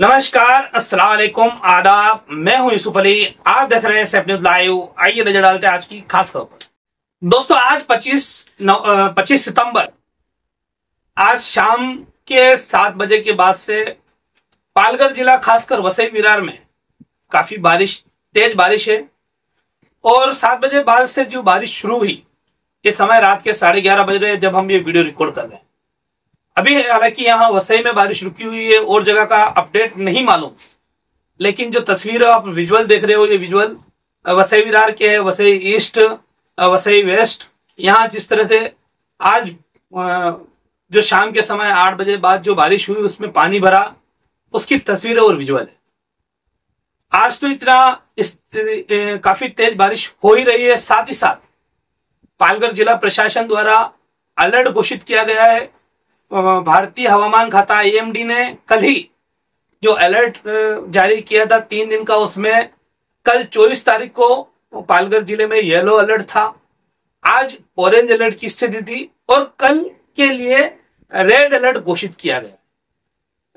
नमस्कार अस्सलाम वालेकुम आदाब। मैं हूँ यूसुफ अली। आप देख रहे हैं सेफ़ न्यूज़ लाइव आइए नज़र डालते हैं आज की खास खबर पर। दोस्तों, आज 25 25 सितंबर, आज शाम के सात बजे के बाद से पालघर जिला, खासकर वसई विरार में काफ़ी बारिश, तेज बारिश है। और सात बजे बाद से जो बारिश शुरू हुई, ये समय रात के साढ़े ग्यारह बज रहे जब हम ये वीडियो रिकॉर्ड कर रहे हैं। अभी हालाँकि यहाँ वसई में बारिश रुकी हुई है, और जगह का अपडेट नहीं मालूम। लेकिन जो तस्वीर आप विजुअल देख रहे हो, ये विजुअल वसई विरार के है, वसई ईस्ट वसई वेस्ट यहाँ जिस तरह से आज जो शाम के समय आठ बजे बाद जो बारिश हुई, उसमें पानी भरा, उसकी तस्वीर और विजुअल है। आज तो इतना इस काफ़ी तेज बारिश हो ही रही है, साथ ही साथ पालगढ़ जिला प्रशासन द्वारा अलर्ट घोषित किया गया है भारतीय हवामान खाता आईएमडी ने कल ही जो अलर्ट जारी किया था तीन दिन का, उसमें कल 24 तारीख को पालघर ज़िले में येलो अलर्ट था। आज ऑरेंज अलर्ट की स्थिति थी और कल के लिए रेड अलर्ट घोषित किया गया।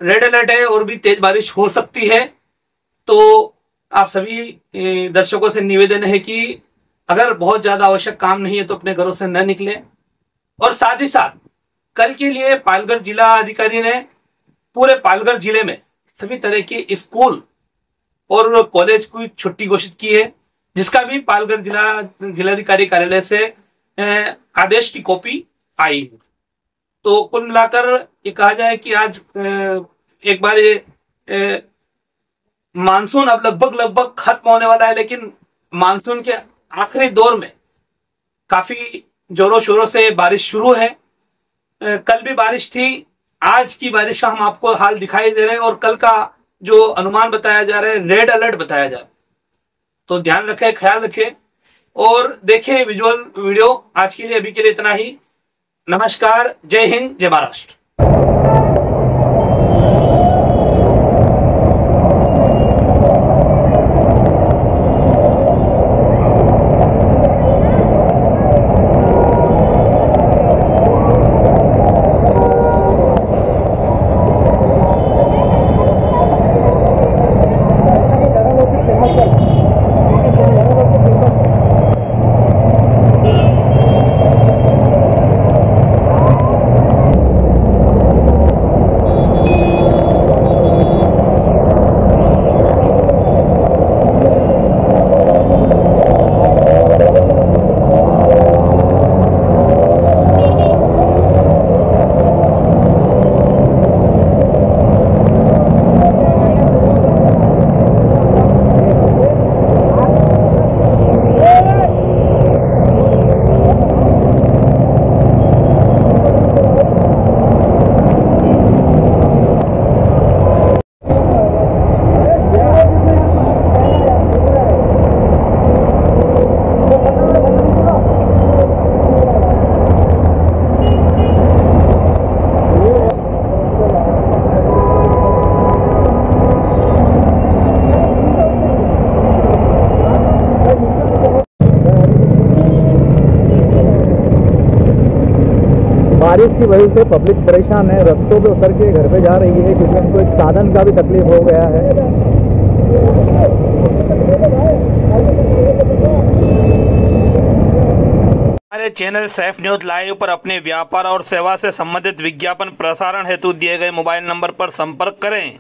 रेड अलर्ट है और भी तेज बारिश हो सकती है। तो आप सभी दर्शकों से निवेदन है कि अगर बहुत ज़्यादा आवश्यक काम नहीं है तो अपने घरों से न निकले। और साथ ही साथ कल के लिए पालगढ़ जिला अधिकारी ने पूरे पालगढ़ ज़िले में सभी तरह के स्कूल और कॉलेज की छुट्टी घोषित की है, जिसका भी पालगढ़ जिला, जिलाधिकारी कार्यालय से आदेश की कॉपी आई है। तो कुल मिलाकर ये कहा जाए कि आज एक बार ये मानसून अब लगभग लगभग खत्म होने वाला है, लेकिन मानसून के आखिरी दौर में काफ़ी जोरों शोरों से बारिश शुरू है। कल भी बारिश थी, आज की बारिश का हम आपको हाल दिखाई दे रहे हैं और कल का जो अनुमान बताया जा रहा है, रेड अलर्ट बताया जा रहा है। तो ध्यान रखे, ख्याल रखे और देखें विजुअल वीडियो। आज के लिए, अभी के लिए इतना ही। नमस्कार, जय हिंद, जय महाराष्ट्र। बारिश की वजह से पब्लिक परेशान है, रस्तों पे उतर के घर पे जा रही है, क्योंकि उनको एक साधन का भी तकलीफ़ हो गया है। हमारे चैनल सैफ न्यूज़ लाइव पर अपने व्यापार और सेवा से संबंधित विज्ञापन प्रसारण हेतु दिए गए मोबाइल नंबर पर संपर्क करें।